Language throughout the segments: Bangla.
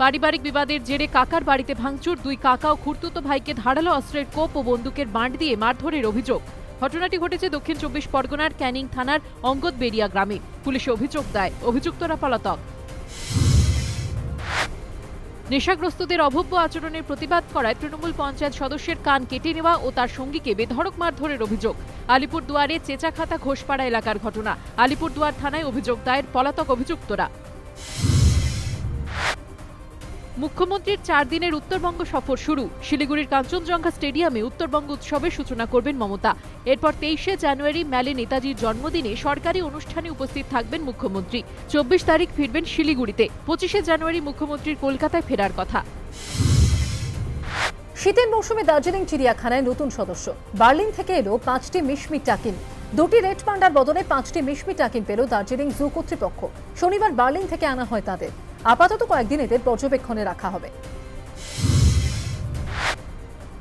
পারিবারিক বিবাদের জেরে কাকার বাড়িতে ভাঙচুর। দুই কাকা ও খুর্তুতো ভাইকে ধারালো অস্ত্রের কোপ ও বন্দুকের বাঁট দিয়ে মারধরের অভিযোগ। ঘটনাটি ঘটেছে দক্ষিণ চব্বিশ পরগনার ক্যানিং থানার অঙ্গদবেড়িয়া গ্রামে। পুলিশে অভিযোগ দেয়, অভিযুক্তরা পলাতক। নেশাগ্রস্তদের অভব্য আচরণের প্রতিবাদ করায় তৃণমূল পঞ্চায়েত সদস্যের কান কেটে নেওয়া ও তার সঙ্গীকে বেধড়ক মারধরের অভিযোগ। আলিপুরদুয়ারে চেচাখাতা ঘোষপাড়া এলাকার ঘটনা। আলিপুরদুয়ার থানায় অভিযোগ দায়ের পলাতক অভিযুক্তরা। মুখ্যমন্ত্রীর চার দিনের উত্তরবঙ্গ সফর শুরু। শিলিগুড়ির কাঞ্চনজঙ্ঘা স্টেডিয়ামে উত্তরবঙ্গ উৎসবের সূচনা করবেন মমতা। এরপর তেইশে জানুয়ারি ম্যালে নেতাজির জন্মদিনে সরকারি অনুষ্ঠানে উপস্থিত থাকবেন মুখ্যমন্ত্রী। চব্বিশ তারিখ ফিরবেন শিলিগুড়িতে। পঁচিশে জানুয়ারি মুখ্যমন্ত্রীর কলকাতায় ফেরার কথা। শীতের মৌসুমে দার্জিলিং চিড়িয়াখানায় নতুন সদস্য। বার্লিন থেকে এলো পাঁচটি মিশমি টাকিন। দুটি রেড পান্ডার বদলে পাঁচটি মিশমি টাকিন পেল দার্জিলিং জু কর্তৃপক্ষ। শনিবার বার্লিন থেকে আনা হয় তাদের। আপাতত কয়েকদিন এদের পর্যবেক্ষণে রাখা হবে।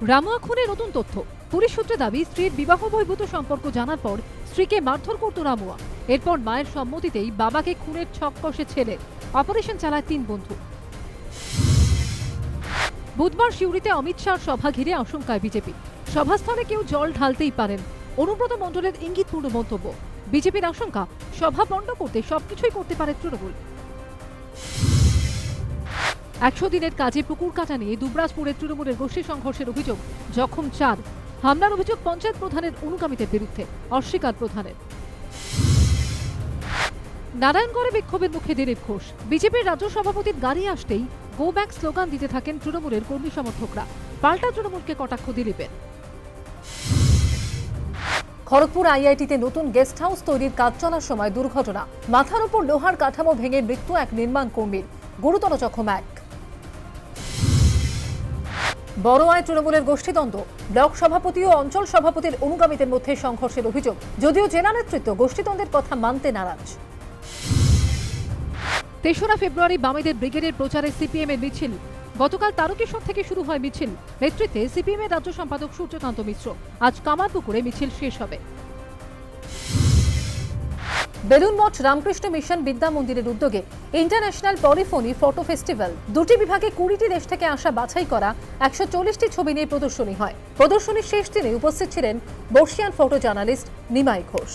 রামুয়া খুনে নতুন তথ্য। পুলিশ সূত্রে দাবি, স্ত্রীর বিবাহ বহির্ভূত সম্পর্ক জানার পর স্ত্রীকে মারধর করত রামুয়া। এরপর মায়ের সম্মতিতেই বাবাকে খুনের ছক কষে ছেলে। অপারেশন চালায় তিন বন্ধু। বুধবার শিউরিতে অমিত শাহর সভা ঘিরে আশঙ্কায় বিজেপি। সভাস্থলে কেউ জল ঢালতেই পারেন। অনুব্রত মণ্ডলের ইঙ্গিতপূর্ণ মন্তব্য। বিজেপির আশঙ্কা, সভা বন্ধ করতে সবকিছুই করতে পারে তৃণমূল। একশো দিনের কাজে পুকুর কাটা নিয়ে দুবরাজপুরে তৃণমূলের গোষ্ঠী সংঘর্ষের অভিযোগ, জখম চার হামলার অভিযোগ পঞ্চায়েত প্রধানের অনুগামীদের বিরুদ্ধে, অস্বীকার প্রধানের। নারায়ণগড়ে বিক্ষোভের মুখে দিলীপ ঘোষ। বিজেপির রাজ্য সভাপতির গাড়ি আসতেই গো ব্যাক স্লোগান দিতে থাকেন তৃণমূলের কর্মী সমর্থকরা। পাল্টা তৃণমূলকে কটাক্ষ দিলীপের। খড়গপুর আইআইটিতে নতুন গেস্ট হাউস তৈরির কাজ চলার সময় দুর্ঘটনা। মাথার উপর লোহার কাঠামো ভেঙে মৃত্যু এক নির্মাণ কর্মীর। গুরুতর জখম এক। বড়োয়ায় তৃণমূলের গোষ্ঠীদ্বন্দ্ব। ব্লক সভাপতি ও অঞ্চল সভাপতির অনুগামীদের মধ্যে সংঘর্ষের অভিযোগ। যদিও জেলা নেতৃত্ব গোষ্ঠীদ্বন্দ্বের কথা মানতে নারাজ। তেসরা ফেব্রুয়ারি বামেদের ব্রিগেডের প্রচারে সিপিএম এর মিছিল। গতকাল তারকেশ্বর থেকে শুরু হয় মিছিল। নেতৃত্বে সিপিএম এর রাজ্য সম্পাদক সূর্যকান্ত মিশ্র। আজ কামারপুকুরে মিছিল শেষ হবে। বেলুন মঠ রামকৃষ্ণ মিশন বিদ্যা মন্দিরের উদ্যোগে ইন্টারন্যাশনাল পরিফোনি ফটো ফেস্টিভ্যাল। দুটি বিভাগে কুড়িটি দেশ থেকে আসা বাছাই করা একশো চল্লিশটি ছবি নিয়ে প্রদর্শনী হয়। প্রদর্শনীর শেষ দিনে উপস্থিত ছিলেন বর্ষিয়ান ফটো জার্নালিস্ট নিমাই ঘোষ।